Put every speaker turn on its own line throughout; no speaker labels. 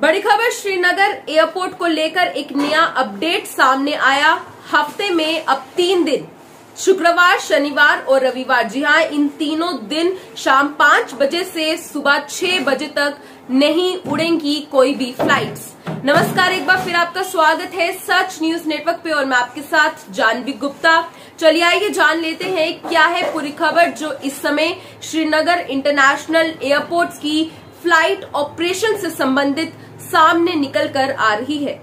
बड़ी खबर, श्रीनगर एयरपोर्ट को लेकर एक नया अपडेट सामने आया। हफ़्ते में अब तीन दिन, शुक्रवार, शनिवार और रविवार। जी हाँ इन तीनों दिन शाम पाँच बजे से सुबह छह बजे तक नहीं उड़ेंगी कोई भी फ्लाइट्स। नमस्कार, एक बार फिर आपका स्वागत है सच न्यूज़ नेटवर्क पे और मैं आपके साथ जानवी गुप्ता। चलिए आइए जान लेते हैं क्या है पूरी खबर जो इस समय श्रीनगर इंटरनेशनल एयरपोर्ट की फ़्लाइट ऑपरेशन से संबंधित सामने निकल कर आ रही है।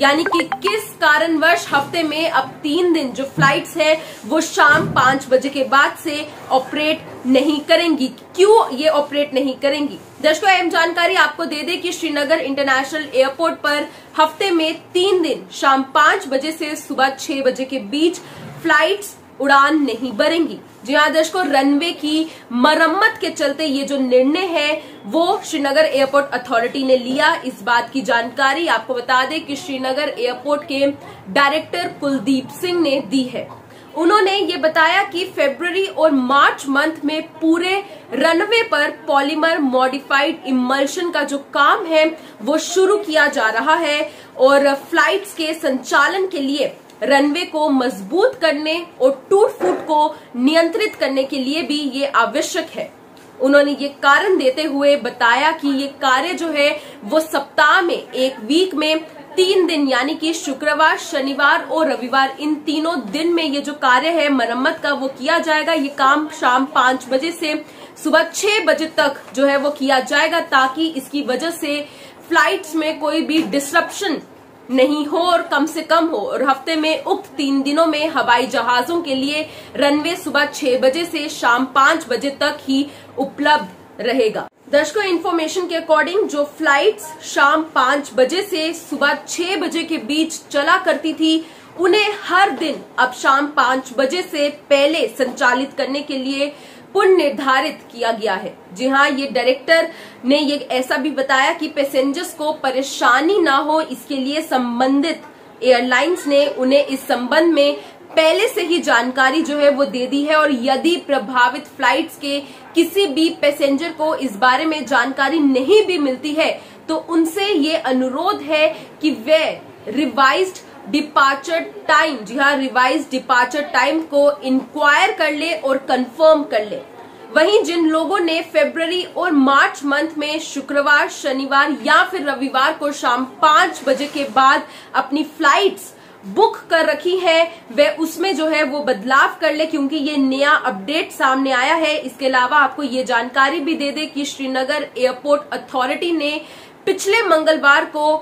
यानी कि किस कारणवश हफ़्ते में अब तीन दिन जो फ्लाइट्स है, वो शाम पाँच बजे के बाद से ऑपरेट नहीं करेंगी। क्यों ये ऑपरेट नहीं करेंगी? दर्शकों अहम जानकारी आपको दे दे कि श्रीनगर इंटरनेशनल एयरपोर्ट पर हफ़्ते में तीन दिन, शाम पाँच बजे से सुबह छह बजे के बीच फ्लाइट्स उड़ान नहीं भरेंगी। जी हाँ दर्शकों रनवे की मरम्मत के चलते ये जो निर्णय है, वो श्रीनगर एयरपोर्ट अथॉरिटी ने लिया। इस बात की जानकारी आपको बता दें कि श्रीनगर एयरपोर्ट के डायरेक्टर कुलदीप सिंह ने दी है। उन्होंने ये बताया कि फरवरी और मार्च मंथ में पूरे रनवे पर पॉलीमर मॉडिफाइड इमल्शन का जो काम है, वो शुरू किया जा रहा है और फ्लाइट्स के संचालन के लिए रनवे को मज़बूत करने और टूट फूट को नियंत्रित करने के लिए भी ये आवश्यक है। उन्होंने ये कारण देते हुए बताया कि ये कार्य जो है, वो सप्ताह में, एक वीक में, तीन दिन, यानी कि शुक्रवार, शनिवार और रविवार, इन तीनों दिन में ये जो कार्य है, मरम्मत का, वो किया जाएगा। ये काम शाम पाँच बजे से सुबह छह बजे तक जो है, वो किया जाएगा, ताकि इसकी वजह से फ्लाइट्स में कोई भी डिस्ट्रप्शन नहीं हो और कम से कम हो। और हफ़्ते में उक्त तीन दिनों में हवाई जहाजों के लिए रनवे सुबह छह बजे से शाम पाँच बजे तक ही उपलब्ध रहेगा। दर्शकों इन्फॉर्मेशन के अकॉर्डिंग जो फ्लाइट्स शाम पाँच बजे से सुबह छह बजे के बीच चला करती थी उन्हें हर दिन अब शाम पाँच बजे से पहले संचालित करने के लिए पुनः निर्धारित किया गया है। जी हाँ ये डायरेक्टर ने ये ऐसा भी बताया कि पैसेंजर्स को परेशानी ना हो, इसके लिए संबंधित एयरलाइंस ने उन्हें इस संबंध में पहले से ही जानकारी जो है वो दे दी है और यदि प्रभावित फ्लाइट्स के किसी भी पैसेंजर को इस बारे में जानकारी नहीं भी मिलती है तो उनसे ये अनुरोध है कि वे रिवाइज्ड डिपार्चर टाइम, जी हाँ रिवाइज डिपार्चर टाइम को इंक्वायर कर ले और कंफर्म कर ले। वहीं जिन लोगों ने फेब्रवरी और मार्च मंथ में शुक्रवार, शनिवार या फिर रविवार को शाम पाँच बजे के बाद अपनी फ्लाइट्स बुक कर रखी है, वे उसमें जो है वो बदलाव कर ले, क्योंकि ये नया अपडेट सामने आया है। इसके अलावा आपको ये जानकारी भी दे दे कि श्रीनगर एयरपोर्ट अथॉरिटी ने पिछले मंगलवार को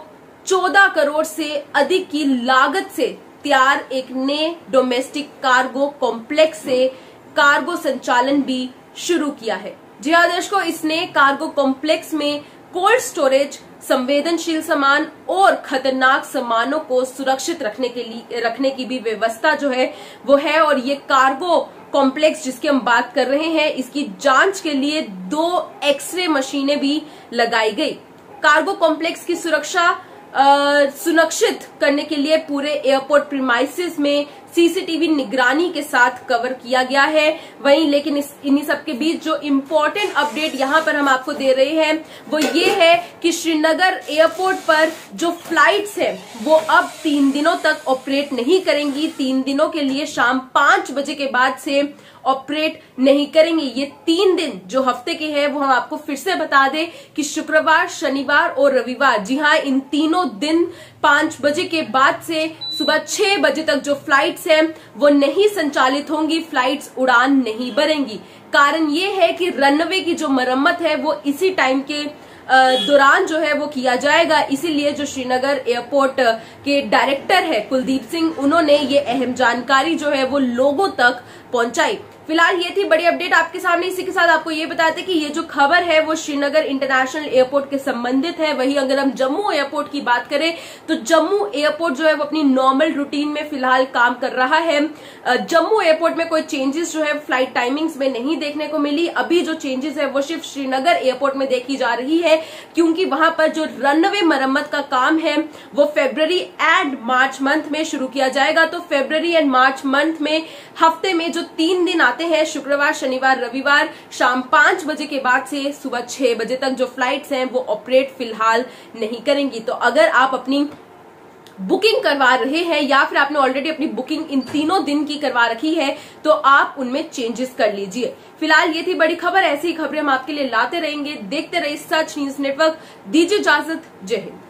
14 करोड़ से अधिक की लागत से तैयार एक नए डोमेस्टिक कार्गो कॉम्प्लेक्स से कार्गो संचालन भी शुरू किया है। जी हाँ दर्शकों इसने कार्गो कॉम्प्लेक्स में कोल्ड स्टोरेज संवेदनशील सामान और खतरनाक सामानों को सुरक्षित रखने के लिए, रखने की भी व्यवस्था जो है, वो है और ये कार्गो कॉम्प्लेक्स जिसकी हम बात कर रहे हैं, इसकी जाँच के लिए दो एक्सरे मशीनें भी लगाई गई। कार्गो कॉम्प्लेक्स की सुरक्षा सुरक्षित करने के लिए पूरे एयरपोर्ट प्रीमाइसिस में सीसीटीवी निगरानी के साथ कवर किया गया है। वहीं लेकिन इन्हीं सब के बीच जो इम्पोर्टेंट अपडेट यहाँ पर हम आपको दे रहे हैं, वो ये है कि श्रीनगर एयरपोर्ट पर जो फ्लाइट्स है, वो अब तीन दिनों तक ऑपरेट नहीं करेंगी। तीन दिनों के लिए शाम पाँच बजे के बाद से ऑपरेट नहीं करेंगे। ये तीन दिन जो हफ़्ते के हैं, वो हम आपको फिर से बता दें कि शुक्रवार, शनिवार और रविवार, जी हाँ इन तीनों दिन पाँच बजे के बाद से सुबह छह बजे तक जो फ्लाइट्स हैं, वो नहीं संचालित होंगी फ्लाइट्स उड़ान नहीं भरेंगी। कारण ये है कि रनवे की जो मरम्मत है, वो इसी टाइम के दौरान जो है, वो किया जाएगा। इसीलिए जो श्रीनगर एयरपोर्ट के डायरेक्टर है, कुलदीप सिंह, उन्होंने ये अहम जानकारी जो है, वो लोगों तक पहुंचाई। फ़िलहाल ये थी बड़ी अपडेट आपके सामने। इसी के साथ आपको ये बताते कि ये जो खबर है, वो श्रीनगर इंटरनेशनल एयरपोर्ट के संबंधित है। वहीं अगर हम जम्मू एयरपोर्ट की बात करें तो जम्मू एयरपोर्ट जो है, वो अपनी नॉर्मल रूटीन में फ़िलहाल काम कर रहा है। जम्मू एयरपोर्ट में कोई चेंजेस जो है फ़्लाइट टाइमिंग्स में नहीं देखने को मिली। अभी जो चेंजेस है, वो सिर्फ़ श्रीनगर एयरपोर्ट में देखी जा रही है, क्योंकि वहाँ पर जो रनवे मरम्मत का काम है, वो फेब्रवरी एंड मार्च मंथ में शुरू किया जाएगा। तो फेब्रवरी एंड मार्च मंथ में हफ़्ते में जो तीन दिन जाते हैं। शुक्रवार, शनिवार, रविवार शाम पाँच बजे के बाद से सुबह छह बजे तक जो फ्लाइट्स हैं, वो ऑपरेट फ़िलहाल नहीं करेंगी। तो अगर आप अपनी बुकिंग करवा रहे हैं या फिर आपने ऑलरेडी अपनी बुकिंग इन तीनों दिन की करवा रखी है तो आप उनमें चेंजेस कर लीजिए। फ़िलहाल ये थी बड़ी खबर, ऐसी ही खबरें हम आपके लिए लाते रहेंगे। देखते रहिए सच न्यूज़ नेटवर्क दीजिए इजाज़त। जय हिंद।